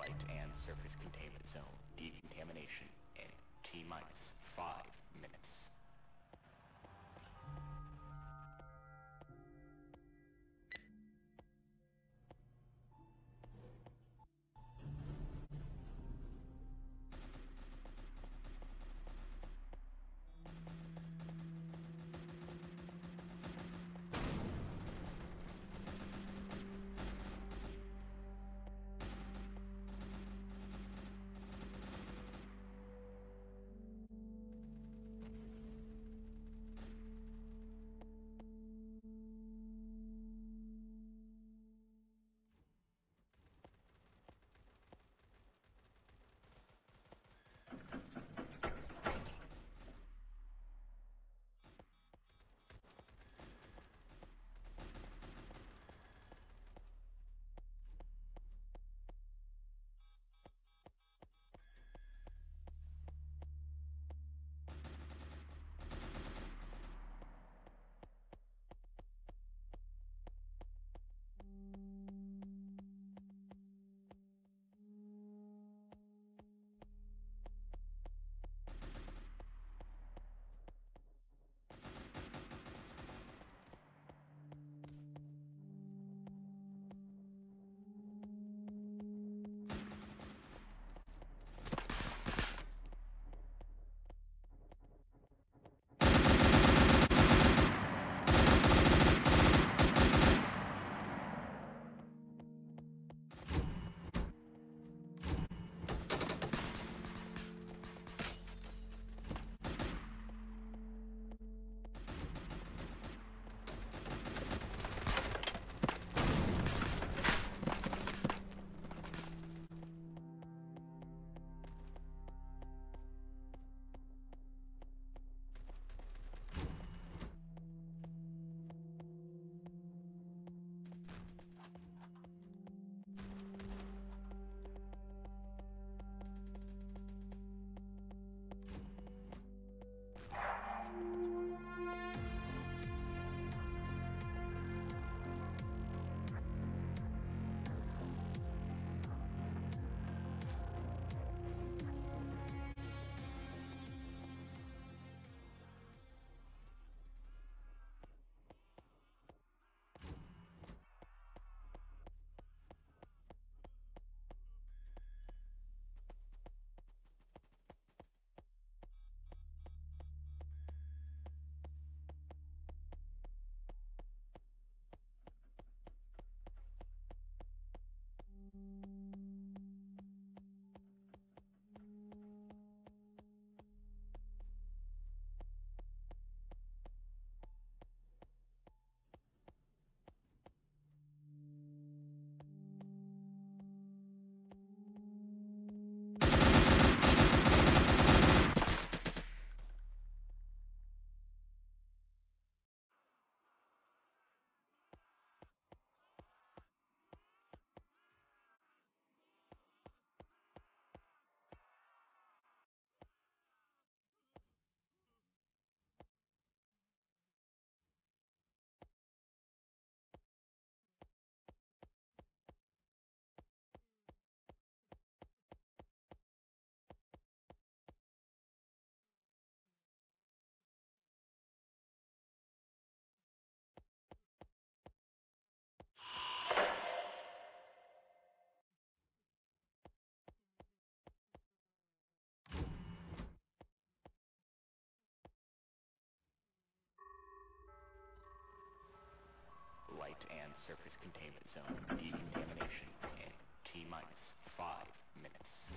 Light and surface containment zone decontamination in T And surface containment zone decontamination in T minus five minutes.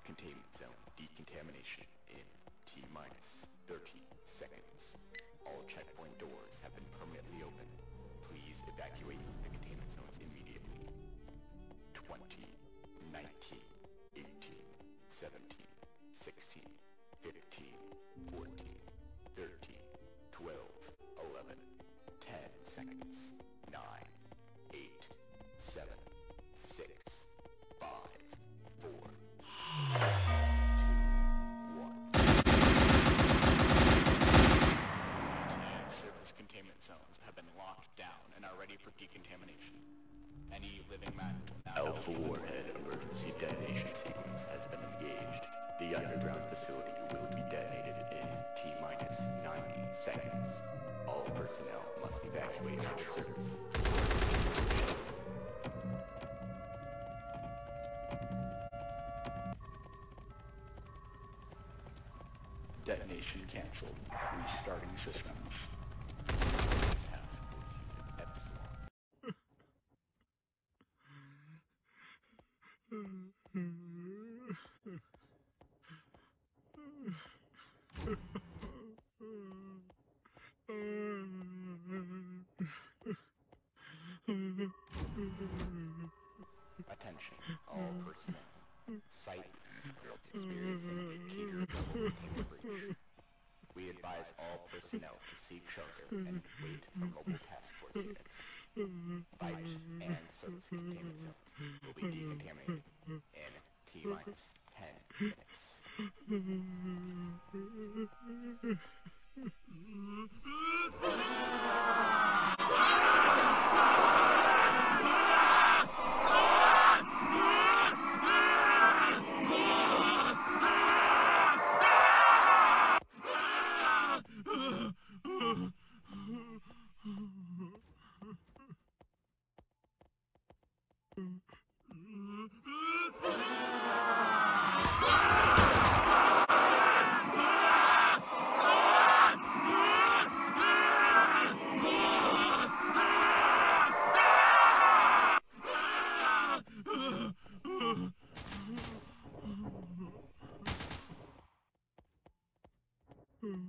Containment zone decontamination in T minus 30 seconds. All checkpoint doors have been permanently opened. Please evacuate the containment zones immediately. 20, 19, 18, 17, 16, 15, 14, 13, 12, 11, 10 seconds. Alpha Warhead emergency detonation sequence has been engaged. The underground facility will be detonated in T-minus 90 seconds. All personnel must evacuate for the surface. Detonation canceled. Restarting systems. Task Force Unit Epsilon. Attention, all personnel. Site mm-hmm. experiencing a mm-hmm. Peter double containment breach. Mm-hmm. We advise all personnel to seek shelter and wait for mobile task force units. Vice and service containment zones will be decontaminated in T minus 10 minutes. Mm-hmm.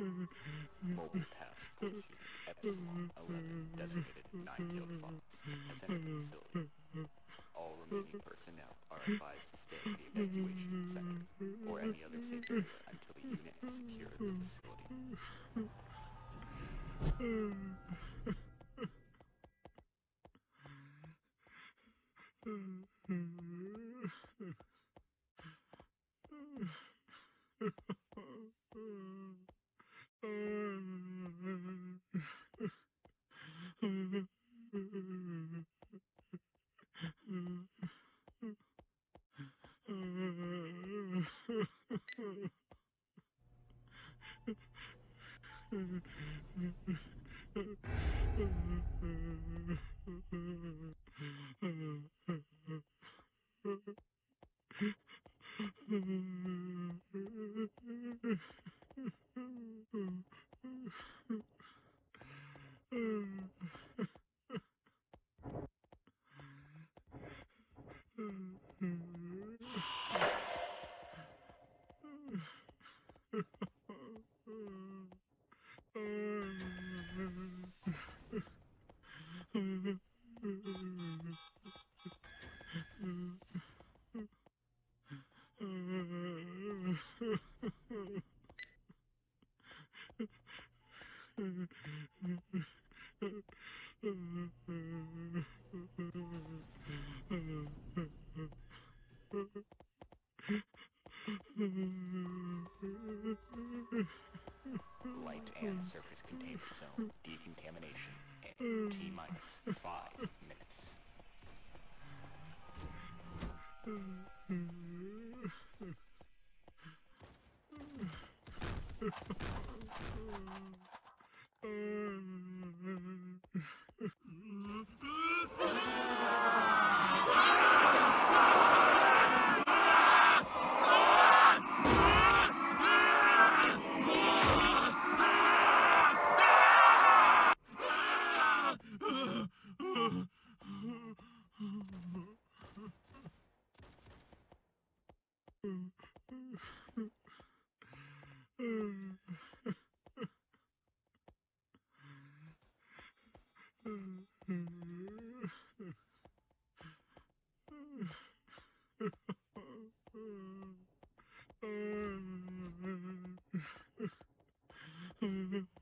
Mobile Task Force Epsilon 11 designated 9 kilograms has entered facility. All remaining personnel are advised to stay in the evacuation center or any other safe area until the unit is secure the facility. Mm-hmm. 嗯